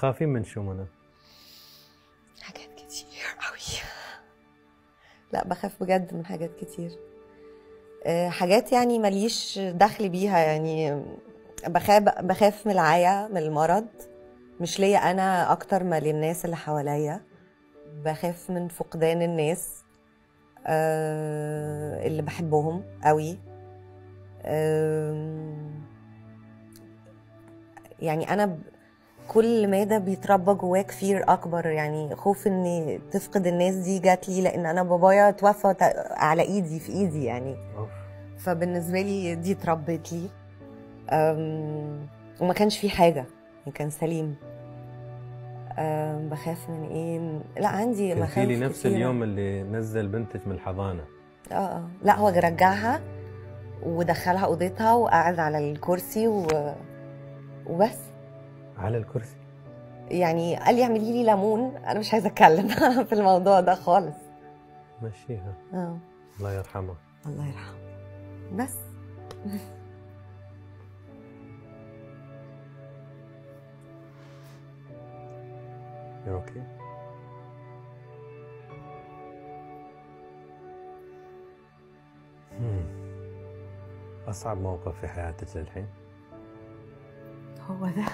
خافين من شو منى؟ حاجات كتير. قوي لا بخاف بجد من حاجات كتير. آه، حاجات يعني ماليش دخل بيها يعني. بخاف بخاف من العيا من المرض. مش ليا أنا أكتر ما للناس اللي حواليا. بخاف من فقدان الناس آه، اللي بحبهم قوي يعني أنا كل مادة بيتربى جواك فير أكبر. يعني خوف اني تفقد الناس دي جات لي لأن أنا بابايا توفى على إيدي في إيدي يعني. فبالنسبة لي دي اتربت لي. وما كانش في حاجة. يعني كان سليم. بخاف من إيه؟ لا عندي مخاوف لي نفس. اليوم اللي نزل بنتك من الحضانة. آه آه. لا هو رجعها ودخلها أوضتها وقعد على الكرسي و... وبس. على الكرسي. يعني قال لي اعملي لي ليمون. أنا مش عايزة اتكلم في الموضوع ده خالص. مشيها. آه. الله يرحمه. الله يرحمه. بس. You okay? مم. أصعب موقف في حياتك للحين؟ هو ده.